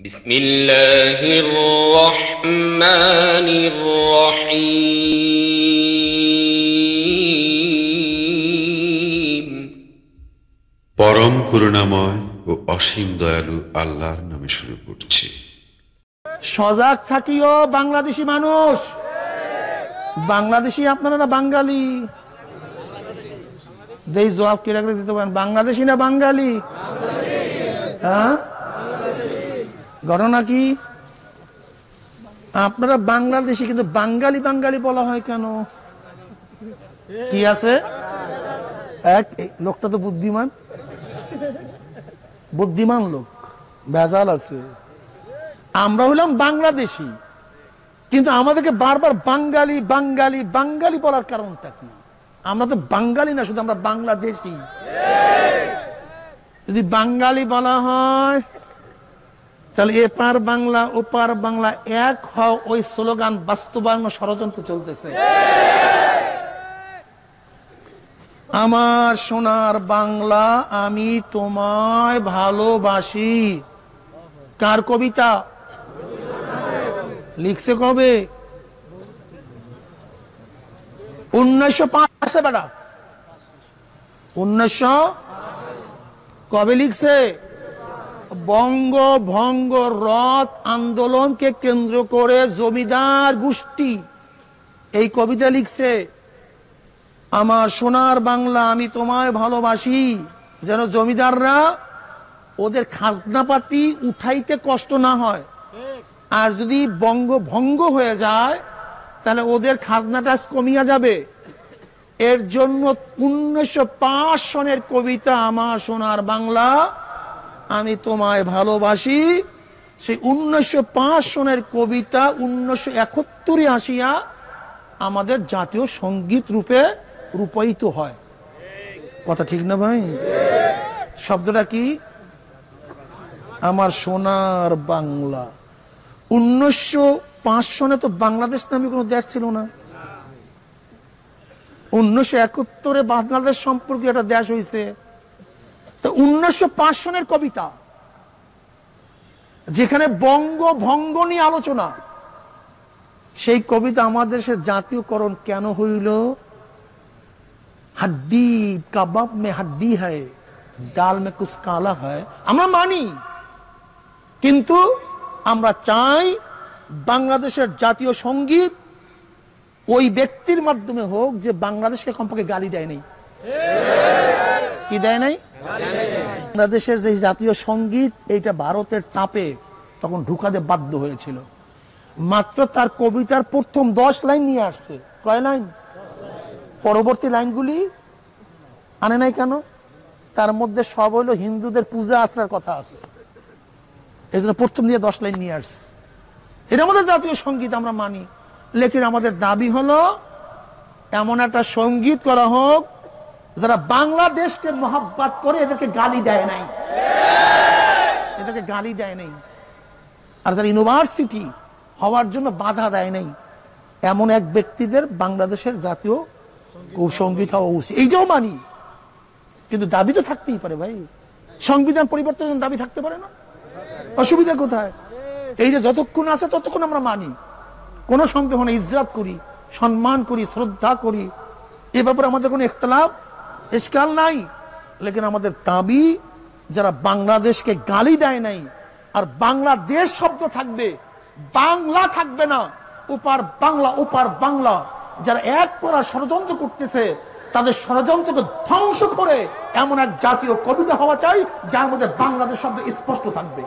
بسم الله الرحمن الرحيم পরম করুণাময় ও অসীম দয়ালু আল্লাহর নামে শুরু করছি সজাগ থাকিও বাংলাদেশি মানুষ বাংলাদেশি আপনারা না বাঙালি দেই জবাব কি রাখলে দিতে পারেন বাংলাদেশি না বাঙালি হ্যাঁ ঘটনা কি? আপনারা বাংলাদেশি কিন্তু বাঙালি বাঙালি বলা হয় কেন? কি আছে? এক লোকটা তো বুদ্ধিমান। বুদ্ধিমান লোক। ভেজাল আছে। আমরা হইলাম বাংলাদেশি। কিন্তু আমাদেরকে বারবার বাঙালি বাঙালি বাঙালি বলার কারণটা কি? আমরা তো বাঙালি না, শুধু আমরা বাংলাদেশি। যদি বাঙালি বলা হয় তাহলে এপার বাংলা ওপার বাংলা এক হওয়া ওই স্লোগান বাস্তবায়ন ষড়যন্ত্র চলতেছে। আমার সোনার বাংলা আমি তোমায় ভালোবাসি। কার কবিতা? লিখছে কবে? উনিশশো পাঁচ বেটা। উনিশশো কবে লিখছে? বঙ্গ ভঙ্গ রথ আন্দোলনকে কেন্দ্র করে জমিদার গোষ্ঠী এই কবিতা লিখছে, আমার সোনার বাংলা আমি তোমায় ভালোবাসি। যেন জমিদাররা ওদের খাজনাপাতি উঠাইতে কষ্ট না হয়। আর যদি বঙ্গভঙ্গ হয়ে যায়, তাহলে ওদের খাজনাটা কমিয়া যাবে। এর জন্য উনিশশো পাঁচ সনের কবিতা, আমার সোনার বাংলা আমি তোমায় ভালোবাসি। সেই উনিশশো পাঁচ সনের কবিতা উনিশশো একাত্তরে আসিয়া আমাদের জাতীয় সংগীত রূপে রূপায়িত হয়। কথা ঠিক না ভাই? শব্দটা কি? আমার সোনার বাংলা। উনিশশো পাঁচ সনে তো বাংলাদেশ নামে কোনো দেশ ছিল না। উনিশশো একাত্তরে বাংলাদেশ সম্পর্কে একটা দেশ হয়েছে তো উনিশশো পাঁচ সনের কবিতা, যেখানে বঙ্গ ভঙ্গ নিয়ে আলোচনা, সেই কবিতা আমাদের দেশের জাতীয়করণ কেন হইল? হাড্ডি কাবাব মে হাড্ডি হয় ডাল মে কুছ কালা হয় আমরা মানি, কিন্তু আমরা চাই বাংলাদেশের জাতীয় সংগীত ওই ব্যক্তির মাধ্যমে হোক যে বাংলাদেশকে কমপক্ষে গালি দেয় নাই। কি দেয় নাই? বাংলাদেশের যে জাতীয় সংগীত, এইটা ভারতের চাপে তখন ঢুকাতে বাধ্য হয়েছিল। মাত্র তার কবিতার প্রথম দশ লাইন নিয়ে আসছে। কয় লাইন? পরবর্তী লাইনগুলি আনে নাই কেন? তার মধ্যে সব হলো হিন্দুদের পূজা আশ্রার কথা আছে। এই জন্য প্রথম দিয়ে দশ লাইন নিয়ে আসছে। এটা আমাদের জাতীয় সংগীত, আমরা মানি। লেকিন আমাদের দাবি হলো, এমন একটা সংগীত করা হোক যারা বাংলাদেশকে মহাব্বাত করে এদেরকে গালি দেয় নাই। এদেরকে গালি দেয় নাই। আর যারা ইউনিভার্সিটি হওয়ার জন্য বাধা দেয় নাই, এমন এক ব্যক্তিদের বাংলাদেশের জাতীয় সংগীত হওয়া উচিত। এইটাও মানি। কিন্তু দাবি তো থাকতেই পারে ভাই। সংবিধান পরিবর্তনের দাবি থাকতে পারে না। অসুবিধা কোথায়? এই যে যতক্ষণ আছে ততক্ষণ আমরা মানি। কোনো সন্দেহ নেই ইজ্জাত করি, সম্মান করি, শ্রদ্ধা করি, এ ব্যাপারে আমাদের কোনো ইখতলাফ ইস্কাল নাই, লেকিন আমাদের দাবি যারা বাংলাদেশকে গালি দেয় নাই, আর বাংলাদেশ শব্দ থাকবে, বাংলা থাকবে না ওপার বাংলা ওপার বাংলা, যারা এক করার ষড়যন্ত্র করতেছে, তাদের ষড়যন্ত্রকে ধ্বংস করে এমন এক জাতীয় কবিতা হওয়া চাই, যার মধ্যে বাংলাদেশ শব্দ স্পষ্ট থাকবে।